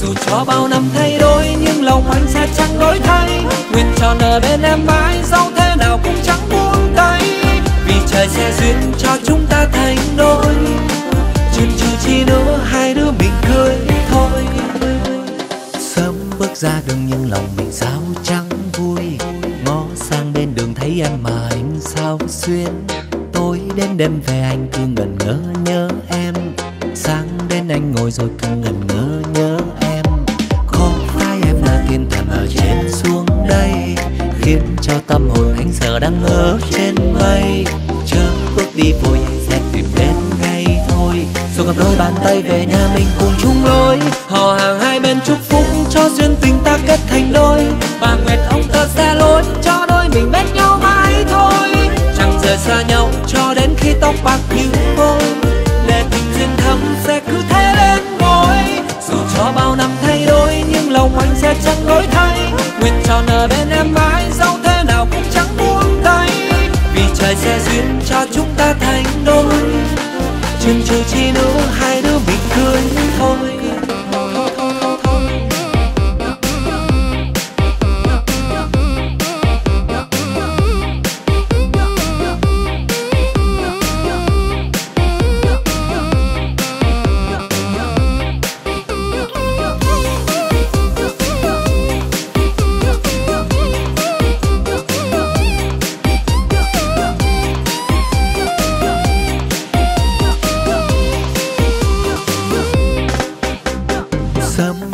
dù cho bao năm thay đổi, nhưng lòng anh sẽ chẳng đổi thay. Nguyện tròn ở bên em mãi dẫu thế nào cũng chẳng buông tay. Vì trời sẽ duyên cho chúng ta thành đôi. Chừng chờ chi nữa, hai đứa mình cười thôi. Sớm bước ra đường, nhưng lòng mình sao chẳng vui. Ngó sang bên đường, thấy em mà anh sao xuyên. Tối đến đêm về, anh cứ ngẩn ngơ nhớ em. Sáng anh ngồi rồi cứ ngẩn ngơ nhớ em. Có phải em là thiên thần ở trên xuống đây, khiến cho tâm hồn anh giờ đang ở trên mây. Chớ bước đi vội sẽ tìm đến ngay thôi. Rồi gặp đôi bàn tay về nhà mình cùng chung lối họ hàng hai bên chúc phúc cho duyên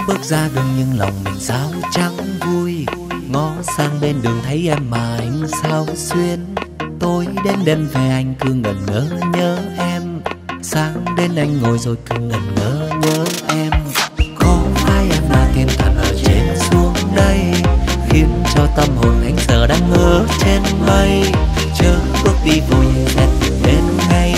bước ra đường nhưng lòng mình sao chẳng vui. Ngó sang bên đường thấy em mà anh sao xuyên tối đến đêm về anh cứ ngẩn ngơ nhớ em. Sáng đến anh ngồi rồi cứ ngẩn ngơ nhớ em. Có phải em là thiên thần ở trên xuống đây? Khiến cho tâm hồn anh giờ đang ngỡ trên mây. Chớ bước đi vội sẽ tìm đến ngay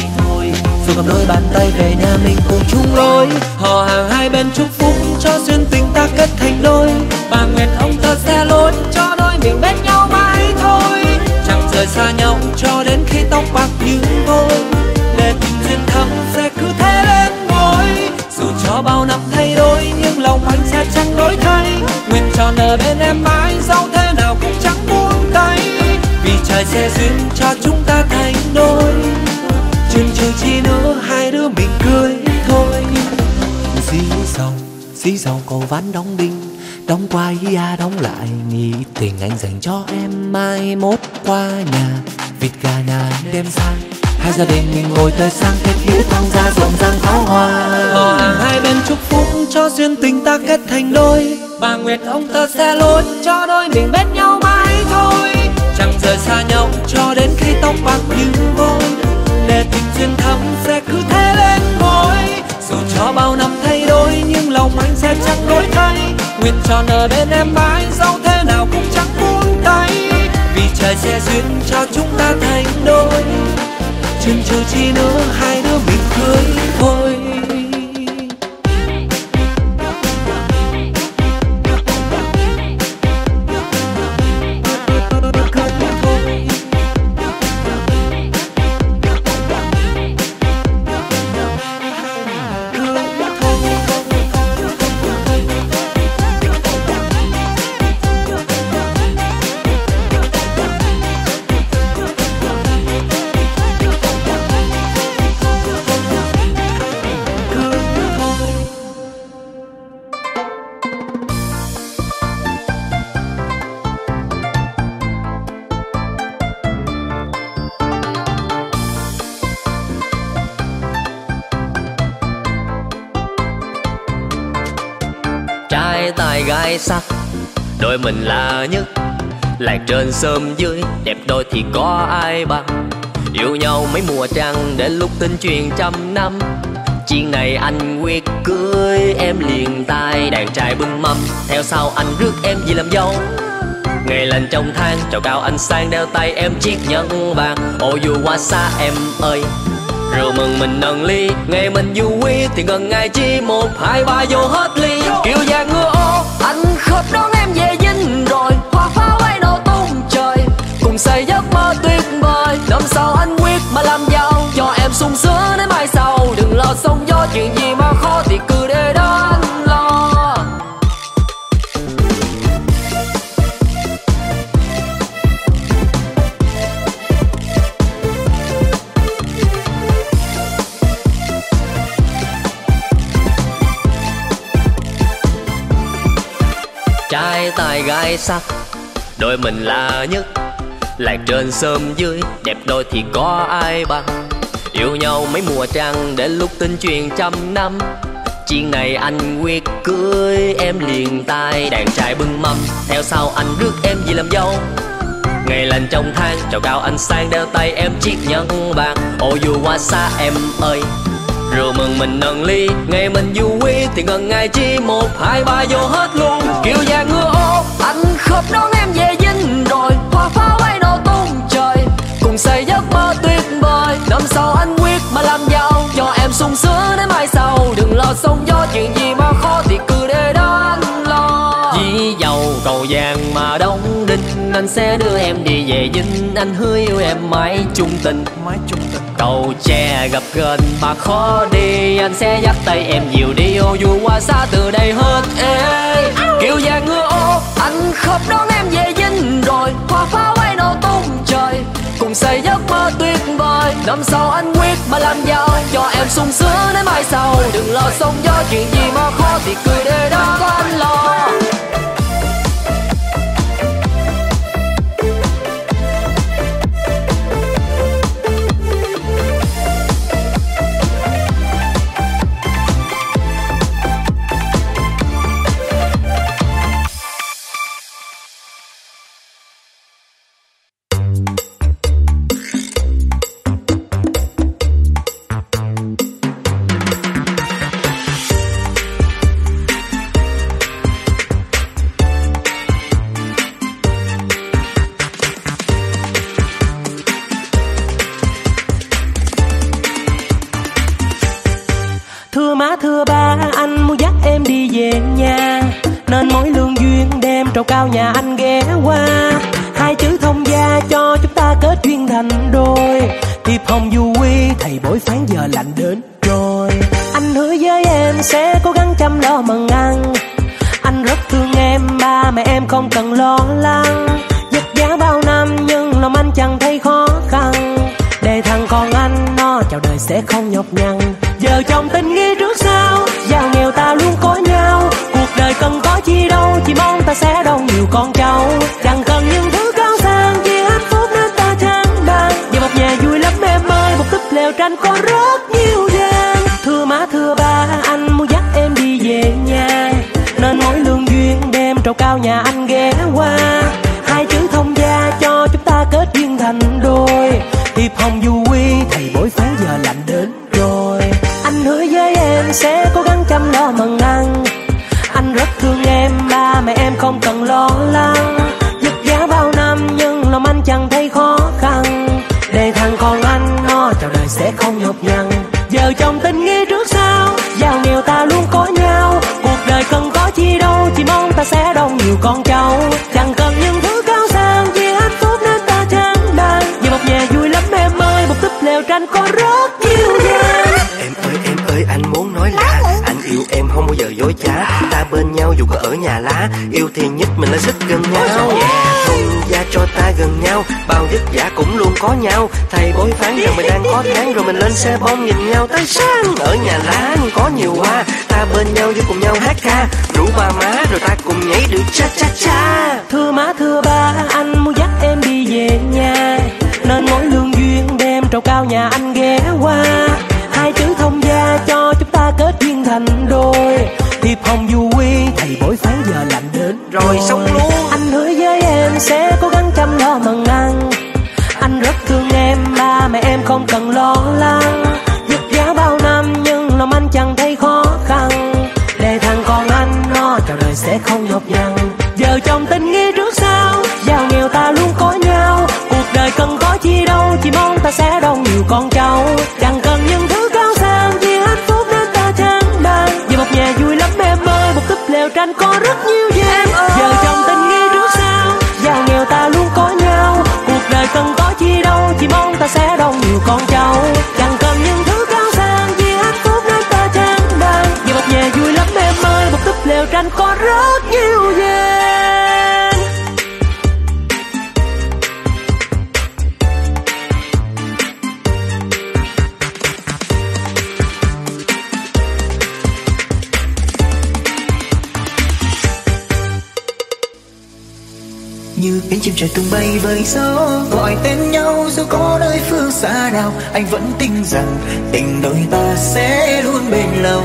dù cầm đôi bàn tay về nhà mình cùng chung lối, họ hàng hai bên chúc phúc cho duyên tình ta kết thành đôi. Bà nguyện ông ta sẽ lối cho đôi mình bên nhau mãi thôi. Chẳng rời xa nhau cho đến khi tóc bạc như vôi. Để tình duyên thắm sẽ cứ thế lên ngôi. Dù cho bao năm thay đổi, nhưng lòng anh sẽ chẳng đổi thay. Nguyện tròn ở bên em mãi dẫu thế nào cũng chẳng buông tay. Vì trời sẽ duyên cho chúng cầu ván đóng đinh, đóng qua ý đóng lại nghĩ tình anh dành cho em mai mốt qua nhà. Vịt gà nhà đêm sang, hai gia đình mình ngồi tới sang kết hiếu tham gia rộn ràng pháo hoa. Họ hàng hai bên chúc phúc cho duyên tình ta kết thành đôi. Bà nguyệt, ông ta xe lối cho đôi mình bên nhau mãi thôi. Chẳng rời xa nhau cho đến khi tóc bạc như vôi Để tình duyên thắm sẽ cứ thế lên ngôi. Dù cho bao năm lòng anh sẽ chẳng đổi thay nguyện tròn ở bên em mãi, dẫu thế nào cũng chẳng buông tay. Vì trời sẽ duyên cho chúng ta thành đôi. Chừng chờ chi nữa, hai đứa mình cưới thôi. Đôi mình là nhất. Làng trên sớm dưới đẹp đôi thì có ai bằng? Yêu nhau mấy mùa trăng đến lúc tin truyền trăm năm. Chuyện này anh quyết cưới em liền tay đàn trai bưng mâm. Theo sau anh rước em về làm dâu. Ngày lành trong tháng trầu cao anh sang đeo tay em chiếc nhẫn vàng. Ô dù qua xa em ơi. Rượu mừng mình nâng ly ngày mình vui thì gần ngày chi một hai ba vô hết ly. Kiểu vàng ngựa ô anh khớp đón em cùng giấc mơ tuyệt vời. Năm sau anh quyết mà làm giàu, cho em sung sướng đến mai sau. Đừng lo sống do chuyện gì mà khó thì cứ để đó anh lo trai tài gái sắc, đôi mình là nhất lại trên sớm dưới, đẹp đôi thì có ai bằng? Yêu nhau mấy mùa trăng đến lúc tin truyền trăm năm. Chuyện này anh quyết cưới em liền tay đàn trai bưng mâm. Theo sau anh rước em gì làm dâu. Ngày lành trong tháng, chào cao anh sang, đeo tay em chiếc nhẫn vàng. Ô dù qua xa em ơi, rượu mừng mình nâng ly. Ngày mình du thì gần ngày chi một, hai ba vô hết luôn. Kiểu già ngựa ô, anh khóc đón em về. Năm sau anh quyết mà làm giàu? Cho em sung sướng đến mai sau. Đừng lo sống do chuyện gì mà khó thì cứ để đó anh lo. Vì giàu cầu vàng mà đông đinh anh sẽ đưa em đi về dinh. Anh hứa yêu em mãi chung tình. Mãi chung tình. Cầu tre gặp gần mà khó đi anh sẽ dắt tay em nhiều đi. Ô dù qua xa từ đây hết ê. Kiểu vàng ngựa ô anh khóc đón em về dinh. Rồi hoa pháo cùng xây giấc mơ tuyệt vời. Năm sau anh quyết mà làm giàu. Cho em sung sướng đến mai sau. Đừng lo sống do chuyện gì mà khó thì cười để đó có anh lo. Nên mối lương duyên đem trầu cao nhà anh ghé qua. Hai chữ thông gia cho chúng ta kết duyên thành đôi. Thiệp hồng du quy, thầy bối phán giờ lạnh đến rồi Anh hứa với em sẽ cố gắng chăm lo mần ăn. Anh rất thương em, ba mẹ em không cần lo lắng. Vất vả bao năm, nhưng lòng anh chẳng thấy khó khăn. Để thằng con anh, nó chào đời sẽ không nhọc nhằn. Giờ trong tình ta sẽ đông nhiều con cháu. Chẳng cần những thứ cao sang, Chỉ hạnh phúc nên ta chẳng bàn Về một nhà vui lắm em ơi, Một túp lều tranh có rất nhiều gian. Thưa má, thưa ba, Anh muốn dắt em đi về nhà. Nên mỗi lương duyên đem trầu cao nhà anh ghé qua. Dù có ở nhà lá Yêu thì nhất mình là sức gần nhau. Thông gia cho ta gần nhau Bao vất vả cũng luôn có nhau. Thầy bối phán rằng mình đang có tháng Rồi mình lên xe bom nhìn nhau. Tới sáng Ở nhà lá có nhiều hoa. Ta bên nhau với cùng nhau hát ca. Rủ ba má rồi ta cùng nhảy được cha cha cha. Thưa má thưa ba anh muốn dắt em đi về nhà. Nên mỗi lương duyên đem trầu cao nhà anh ghé qua Rồi sông lúa nào, Anh vẫn tin rằng tình đôi ta sẽ luôn bền lâu.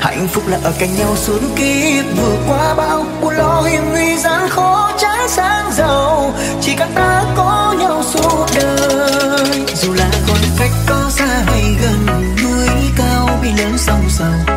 Hạnh phúc là ở cạnh nhau suốt kiếp Vượt qua bao buồn lo hiểm nguy gian khó trái sáng giàu. Chỉ cần ta có nhau suốt đời, Dù là con cách có xa hay gần, Núi cao bị lớn sông sầu.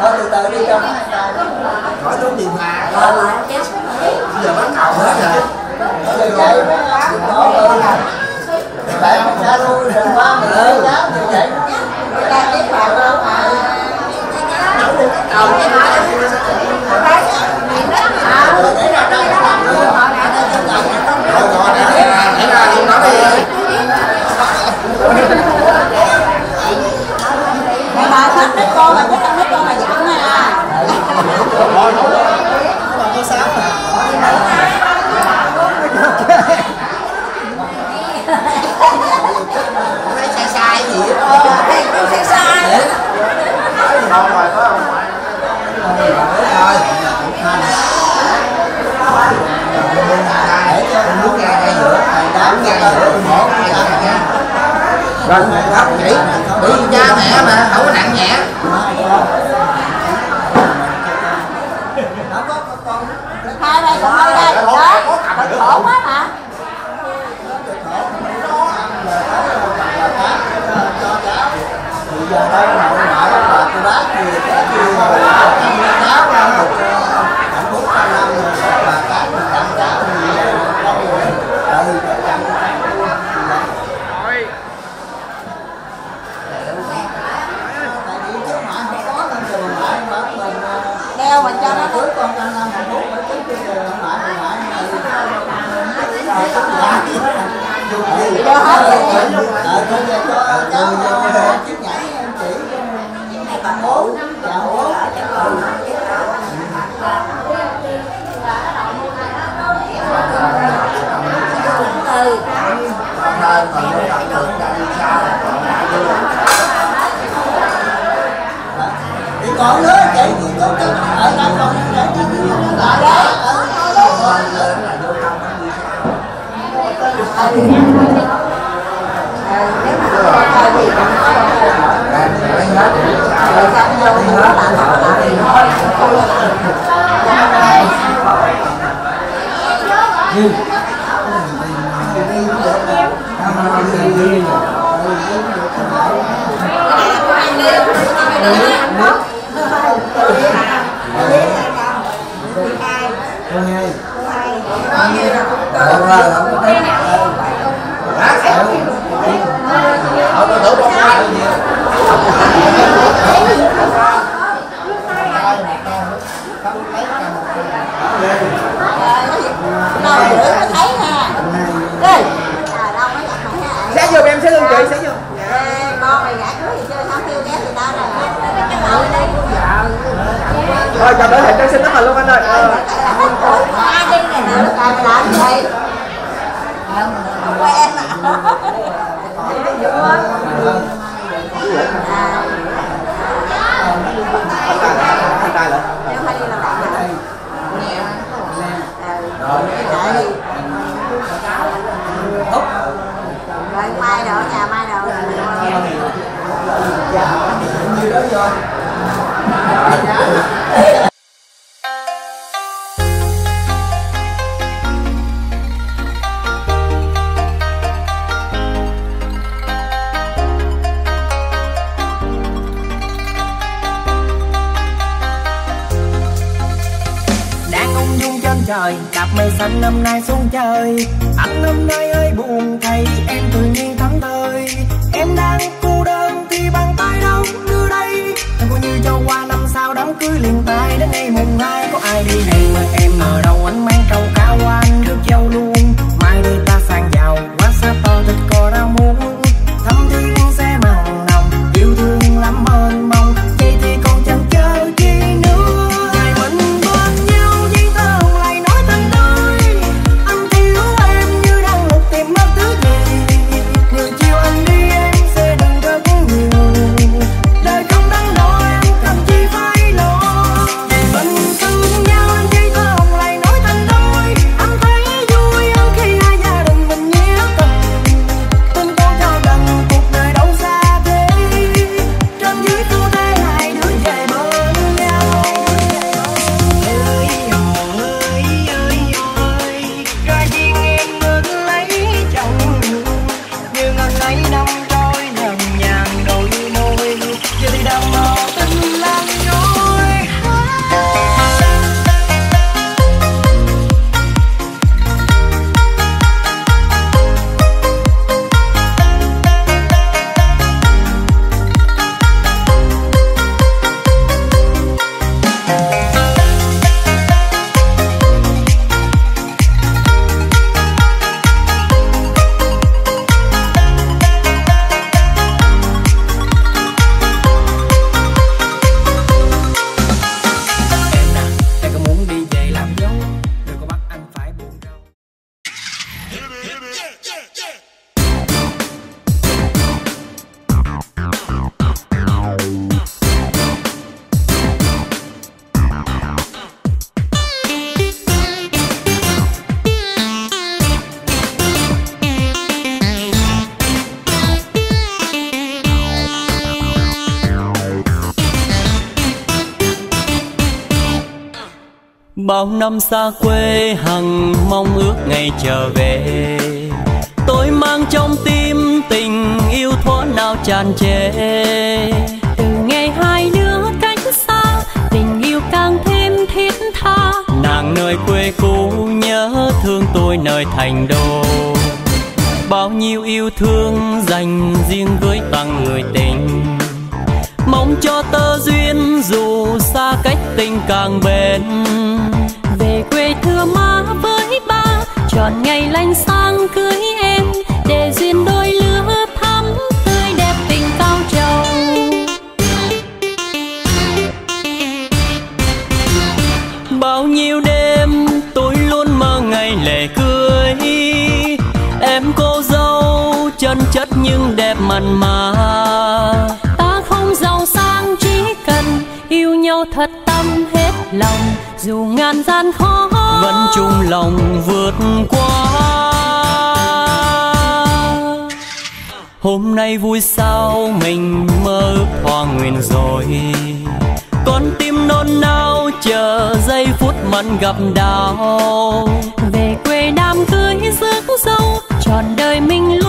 thôi từ từ đi cho. Khỏi tốt gì mà. Rồi giờ bắt đầu hết rồi. Bây giờ chạy, đừng rồi không chỉ bị cha mẹ mà không có nặng nhẹ. Hai đây cũng hơi đây. Đó. Khổ quá mà. 감사합니다. Mây xanh năm nay xuống chơi anh hôm nay ơi, buồn thay em tự nhiên thắm thời. Em đang cô đơn thì bàn tay đâu đưa đây. Em coi như cho qua năm sau đám cưới liền tay đến ngày mùng hai, có ai đi hay Bao năm xa quê hằng mong ước ngày trở về. Tôi mang trong tim tình yêu thuở nào tràn trề. Từ ngày hai đứa cách xa tình yêu càng thêm thiết tha. Nàng nơi quê cũ nhớ thương tôi nơi thành đô. Bao nhiêu yêu thương dành riêng với tặng người tình. Mong cho tơ duyên dù xa cách tình càng bền thưa má với ba. Chọn ngày lành sang cưới em để duyên đôi lứa thắm tươi đẹp tình cao trầu Bao nhiêu đêm tôi luôn mơ ngày lễ cưới. Em cô dâu chân chất nhưng đẹp mặn mà. Ta không giàu sang chỉ cần yêu nhau thật tâm hết lòng. Dù ngàn gian khó vẫn chung lòng vượt qua. Hôm nay vui sao mình mơ ước hoa nguyện rồi, Con tim nôn nao chờ giây phút mặn gặp đau. Về quê đám cưới rước dâu, trọn đời mình luôn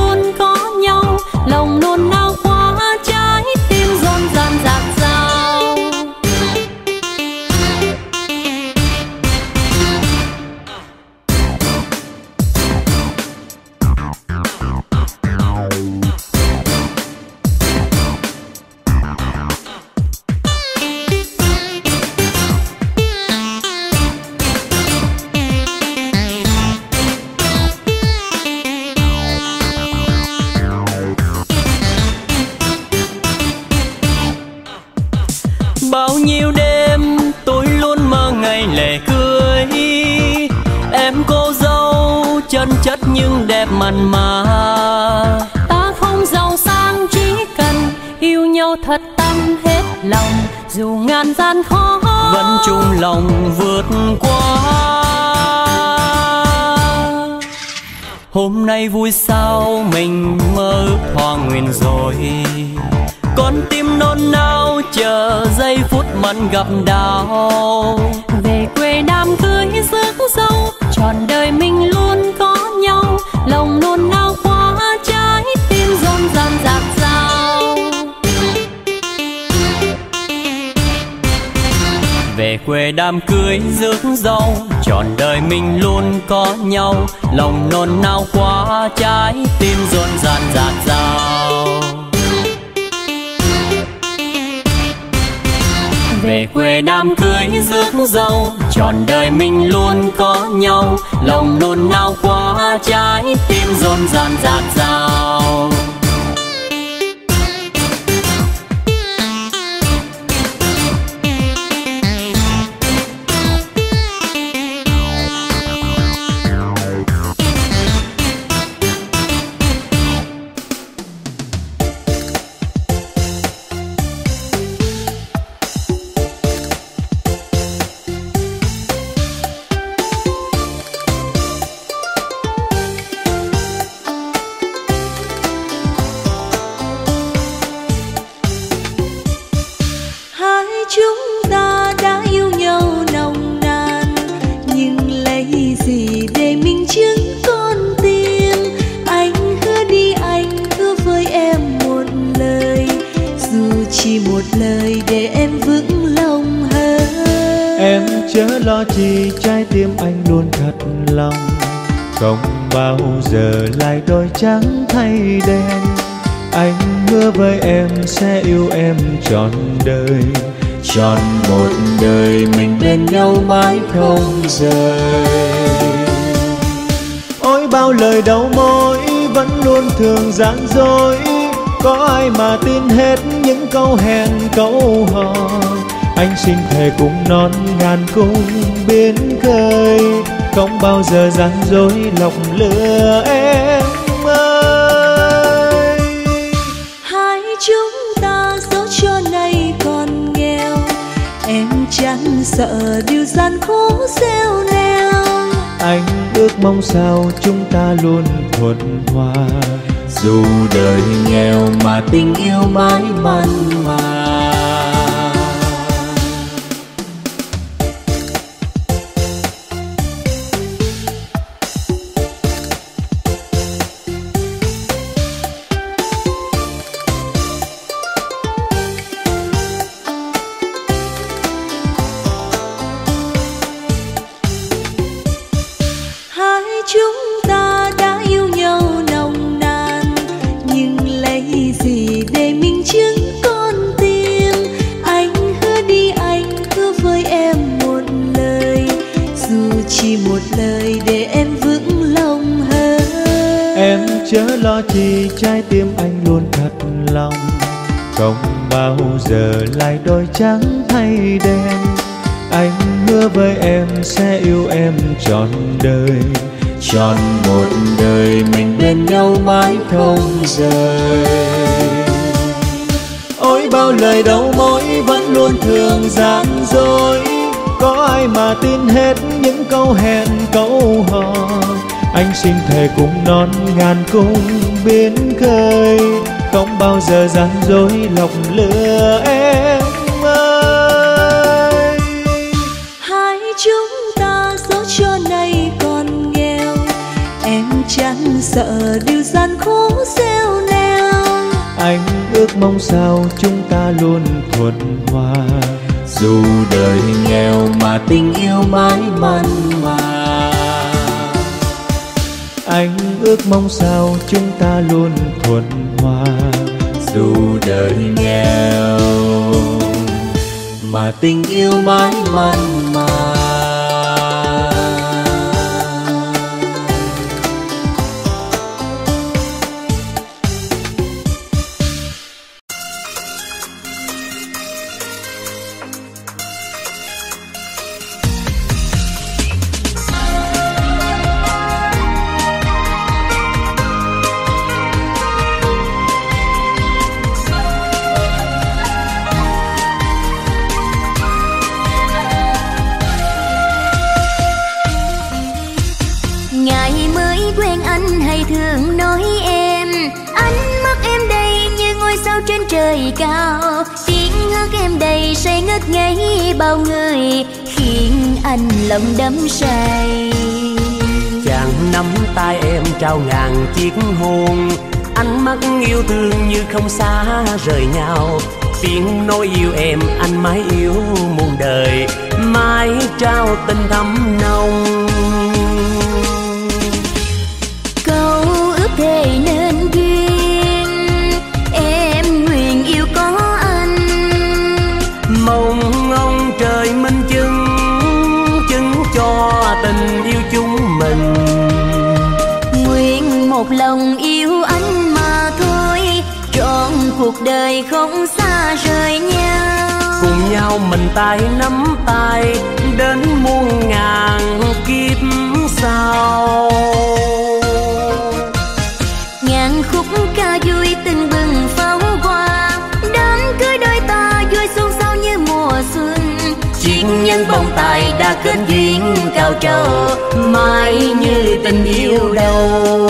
hôm nay vui sao mình mơ hoa nguyện rồi. Con tim nôn nao chờ giây phút mặn gặp đau. Về quê đám cưới rước dâu, trọn đời mình luôn quê đám cưới rước dâu. Trọn đời mình luôn có nhau, lòng nôn nao quá trái tim rộn ràng dạt dào về quê đám cưới rước dâu, trọn đời mình luôn có nhau, lòng nôn nao quá trái tim rộn ràng dạt dào gian dối Có ai mà tin hết những câu hẹn câu hò? Anh xin thề cùng non ngàn cung biến khơi. Không bao giờ gian dối lòng lừa em ơi. Hai chúng ta dẫu cho nay còn nghèo. Em chẳng sợ điều gian khổ gieo neo Anh ước mong sao chúng ta luôn thuận hòa dù đời nghèo mà tình yêu mãi mặn mà dối lòng lừa em ơi. Hai chúng ta dẫu cho nay còn nghèo em chẳng sợ điều gian khổ gieo neo. Anh ước mong sao chúng ta luôn thuận hòa. Dù đời nghèo mà tình yêu mãi mặn mà. Anh ước mong sao chúng ta luôn thuận hòa dù đời nghèo. Mà tình yêu mãi mãi bao người khiến anh lòng đắm say. Chàng nắm tay em trao ngàn chiếc hôn, ánh mắt yêu thương như không xa rời nhau. Tiếng nói yêu em anh mãi yêu muôn đời, mãi trao tình thắm nồng. không xa rời nhau. Cùng nhau mình tay nắm tay đến muôn ngàn kiếp sau. Ngàn khúc ca vui tình bừng pháo hoa đám cưới đôi ta vui xôn xao như mùa xuân. Chuyện nhân vòng tay đã kết duyên cao trầu mãi như tình yêu đầu.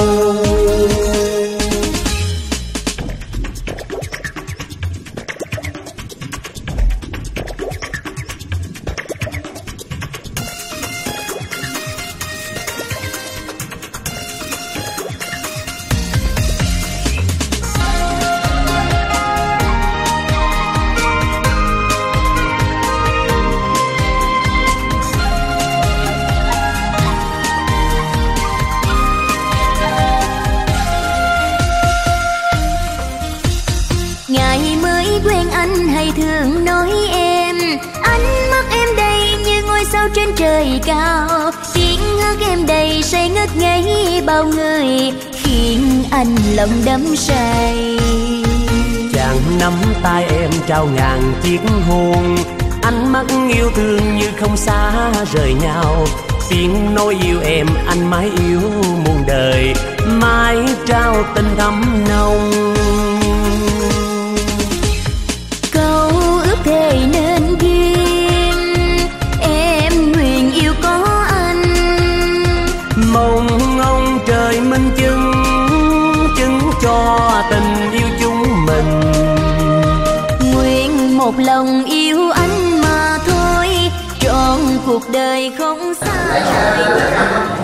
chiếc hôn ánh mắt yêu thương như không xa rời nhau. Tiếng nói yêu em anh mãi yêu muôn đời. Mãi trao tình thắm nồng. I can't.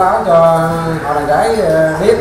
báo cho họ đàn gái ờ, biết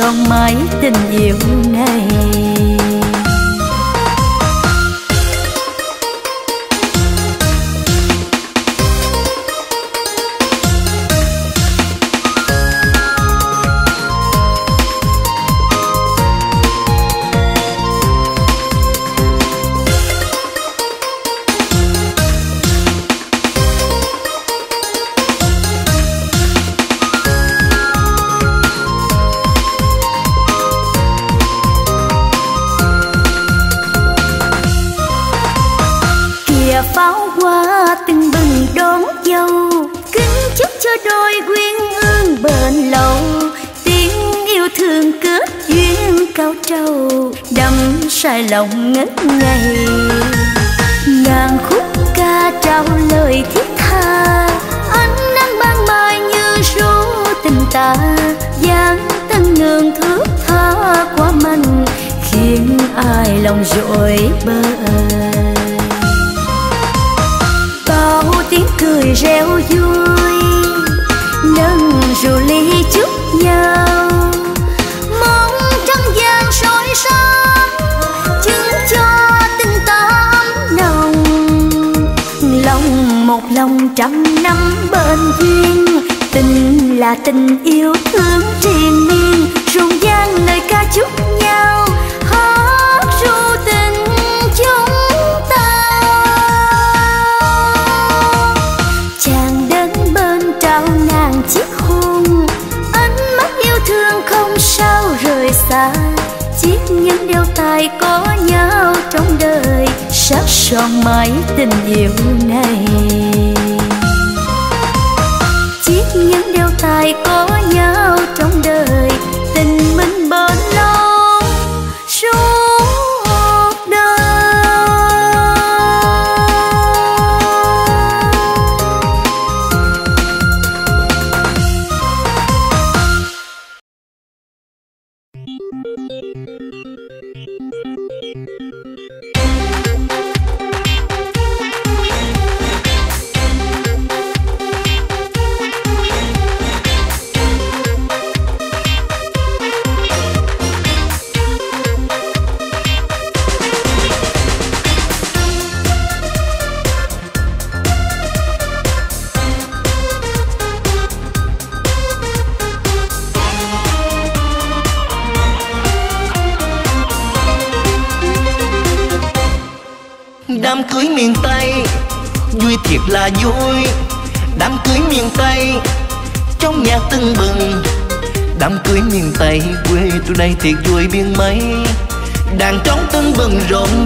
son mãi tình yêu này. Ngất ngây ngàn khúc ca trao lời thiết tha, ánh nắng ban mai như ru tình ta. Dáng tân nương thước tha quá mạnh khiến ai lòng rội bời tình là tình yêu thương triền miên rung gian lời ca chúc nhau, hát ru tình chúng ta. Chàng đến bên trao nàng chiếc hôn, ánh mắt yêu thương không sao rời xa. Chiếc nhẫn đeo tay có nhau trong đời, sắc son mãi tình yêu này.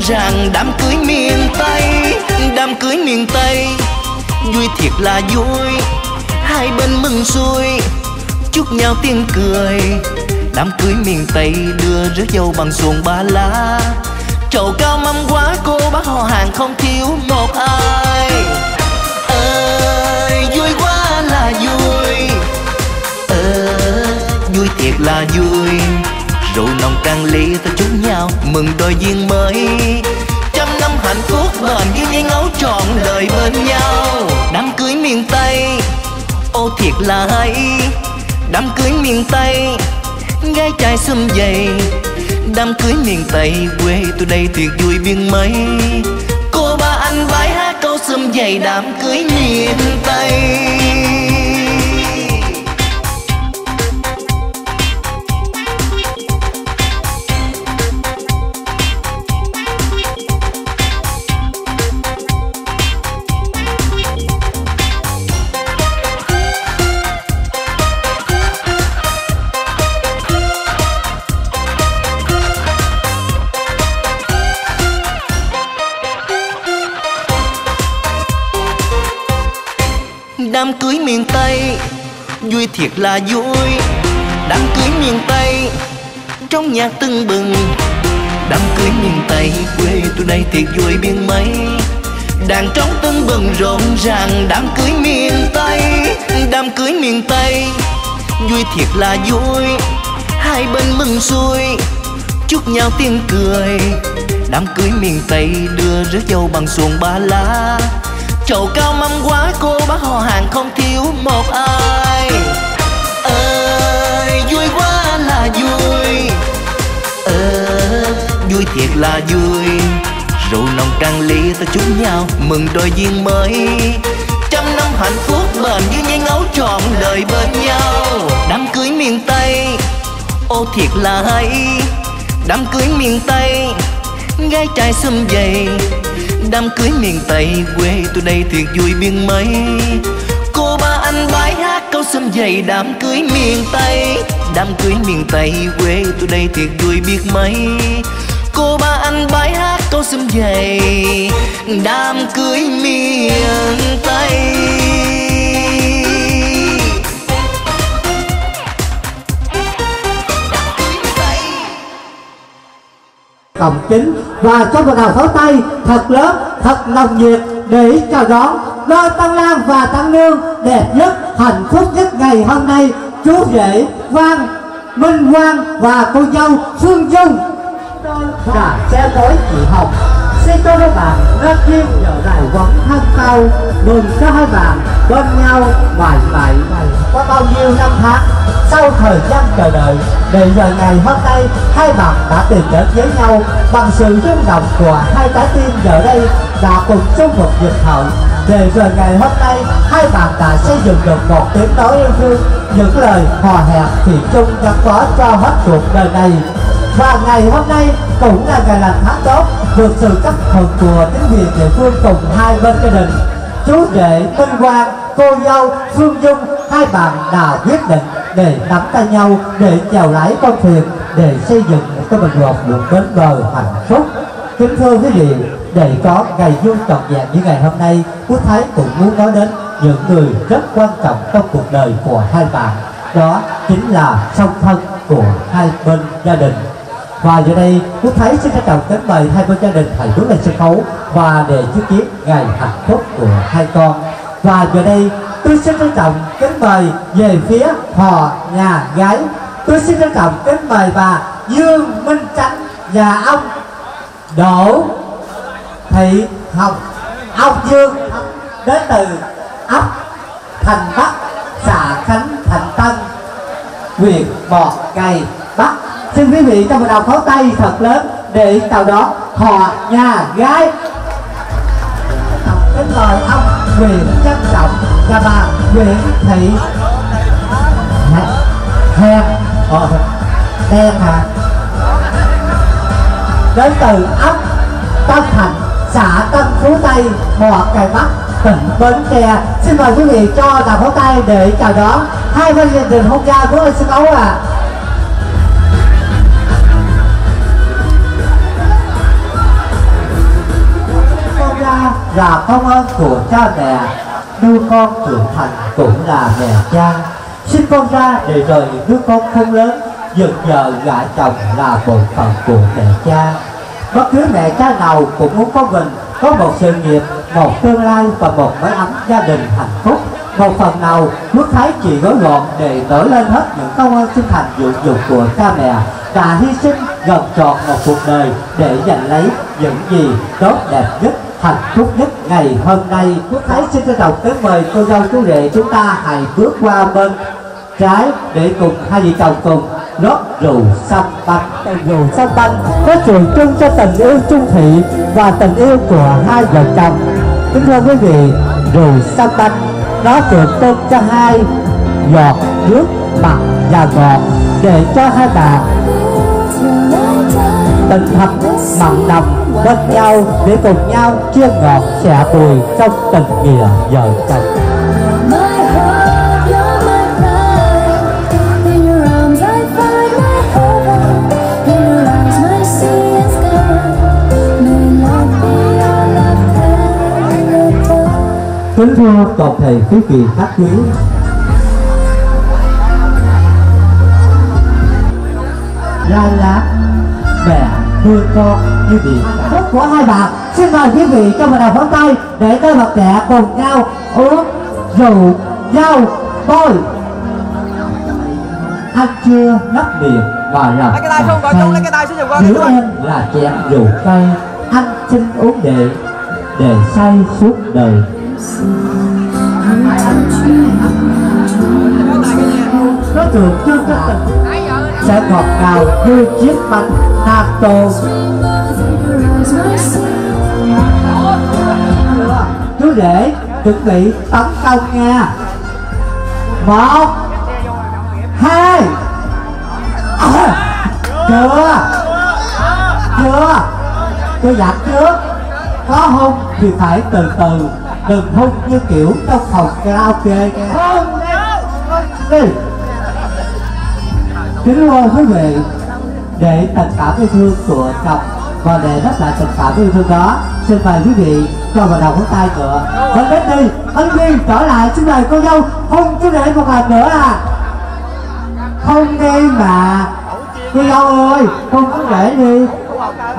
Ràng, Đám cưới miền Tây, Đám cưới miền Tây. Vui thiệt là vui, Hai bên mừng xuôi, Chúc nhau tiếng cười. Đám cưới miền Tây đưa rước dâu bằng xuồng ba lá. Trầu cao mâm quá cô, bác họ hàng không thiếu một ai. Ơi, vui quá là vui. Ờ vui thiệt là vui. Rượu nồng trang ly, ta chúc nhau mừng đôi duyên mới. Trăm năm hạnh phúc bền như dây ngấu trọn đời bên nhau. Đám cưới miền tây, ô thiệt là hay. Đám cưới miền tây gái trai xum dày đám cưới miền tây, quê tôi đây tuyệt vui biên mấy cô ba anh bái hát câu xum dày đám cưới miền tây. Đám cưới miền Tây. Vui thiệt là vui, Đám cưới miền Tây. Trong nhạc tưng bừng, Đám cưới miền Tây. Quê tôi đây thiệt vui biên mấy. Đàn trống tưng bừng rộn ràng, Đám cưới miền Tây. Đám cưới miền Tây Vui thiệt là vui. Hai bên mừng xuôi, Chúc nhau tiếng cười. Đám cưới miền Tây đưa rước dâu bằng xuồng ba lá. Chậu cao mâm quá cô bác họ hàng không thiếu một ai. Ơi, vui quá là vui. Ờ vui thiệt là vui. Rượu nồng trang ly ta chúc nhau mừng đôi duyên mới. Trăm năm hạnh phúc bền như nhai ngấu trọn đời bên nhau. Đám cưới miền tây, ô thiệt là hay. Đám cưới miền tây gái trai xum dày đám cưới miền tây, quê tôi đây thiệt vui biên mấy cô ba anh bái hát câu xum dày đám cưới miền tây, đám cưới miền tây, quê tôi đây thiệt vui biết mấy cô ba anh bái hát câu xum dày đám cưới miền tây. Cổng chính. Và cho một đào pháo tay thật lớn, thật nồng nhiệt để chào đón đôi tăng lan và tăng nương, đẹp nhất, hạnh phúc nhất ngày hôm nay, chú rể quang, Minh Quang và cô dâu Phương Dung. Là xe tối chị Hồng xin cho các bạn rất thêm giờ giải vẫn thân cao mừng cho hai bạn, bên nhau, mãi mãi này qua bao nhiêu năm tháng, sau thời gian chờ đợi để giờ ngày hôm nay, hai bạn đã tìm đến với nhau bằng sự rung động của hai trái tim giờ đây đã cùng chung một nhịp thở. Để giờ ngày hôm nay, hai bạn đã xây dựng được một tiếng nói yêu thương, những lời hò hẹn thì chung gắn bó cho hết cuộc đời này và ngày hôm nay, cũng là ngày lành tháng tốt, được sự chấp thuận của chính quyền địa phương cùng hai bên gia đình. Chú rể Minh Quang cô dâu Phương Dung, hai bạn đã quyết định để nắm tay nhau để chèo lái con thuyền để xây dựng một cái bình ngọt một bến bờ hạnh phúc. Kính thưa quý vị, để có ngày vui trọn vẹn như ngày hôm nay, quốc thái cũng muốn nói đến những người rất quan trọng trong cuộc đời của hai bạn. Đó chính là song thân của hai bên gia đình và giờ đây quốc thái xin trân trọng kính mời hai bên gia đình hãy bước lên sân khấu và để chứng kiến ngày hạnh phúc của hai con. Và giờ đây, tôi xin trân trọng kính mời về phía họ nhà gái. Tôi xin trân trọng kính mời bà dương minh chánh và ông đỗ thị học ông dương đến từ ấp thành bắc, xã khánh thành tân, huyện bò cày, bắc xin quý vị cho một đầu pháo tay thật lớn để chào đón họ nhà gái. Đến lời ông Nguyễn Trân Trọng và bà Nguyễn Thị Hèn ờ, Đen hả đến từ ấp Tân Thành xã Tân Phú Tây Mò Cài Bắc tỉnh Bến Tre. Xin mời quý vị cho đào pháo tay để chào đón hai bên gia đình hôn gia của sân khấu à là công ơn của cha mẹ, nuôi con trưởng thành cũng là mẹ cha. Sinh con ra để rồi đứa con không lớn dựng giờ gả chồng là bộ phận của mẹ cha. Bất cứ mẹ cha nào cũng muốn con mình, có một sự nghiệp, một tương lai và một mái ấm gia đình hạnh phúc. Một phần nào nước Thái chỉ gói gọn để nổi lên hết những công ơn sinh thành dưỡng dục của cha mẹ, và hy sinh gần trọn một cuộc đời để giành lấy những gì tốt đẹp nhất hạnh phúc nhất ngày hôm nay. Quốc Thái xin trân trọng kính mời cô dâu chú rể chúng ta hãy bước qua bên trái để cùng hai vợ chồng cùng rót rượu sâm banh. Rượu sâm banh có sự trưng cho tình yêu trung thị và tình yêu của hai vợ chồng. Kính thưa quý vị, rượu sâm banh nó tượng trưng cho hai giọt nước mặn và ngọt để cho hai bạn tình thầm mặn nồng bên nhau để cùng nhau chia ngọt xẻ bùi trong tình nghĩa vợ chồng. Kính thưa toàn thể quý vị khách quý. La lá mẹ nuôi con như biển Phúc của hai bạn. Xin mời quý vị cho một đầu pháo tay để tới bậc trẻ cùng nhau uống rượu nhau bôi. Ăn chưa nhấp miệng và lòng Lấy cái tay không, gọi chung, lấy cái tay xuống giùm con, giữ con. em là chén rượu cay. Anh xin uống để để say suốt đời. Nó tưởng chưa tình sẽ ngọt ngào như chiếc bánh natto chú để chuẩn bị tấn công nha. Một hai. À, chưa. Chưa. Tôi dặn trước. Có hôn thì phải từ từ. Đừng hôn như kiểu trong phòng karaoke nha. Đi. Kính thưa quý vị để tình cảm yêu thương của cặp và để tất cả sản phẩm yêu thương đó xin mời quý vị cho vào đầu ngón tay nữa vẫn đến đi. Anh viên trở lại xin mời cô dâu hôn chú rể một lần nữa à. Không đi mà. Cô dâu ơi không chú rể đi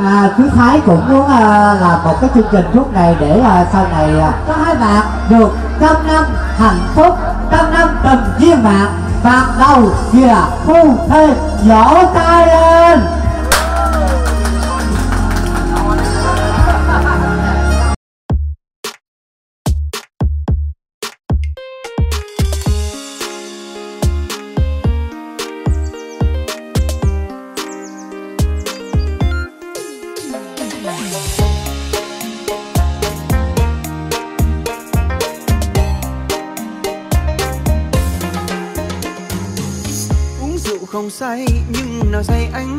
à chú thái cũng muốn à, làm một cái chương trình thuốc này để à, sau này à, có hai bạn được trăm năm hạnh phúc trăm năm tình viên mạng bạn đầu kìa phu thê vỗ tay lên. Say nhưng nào say anh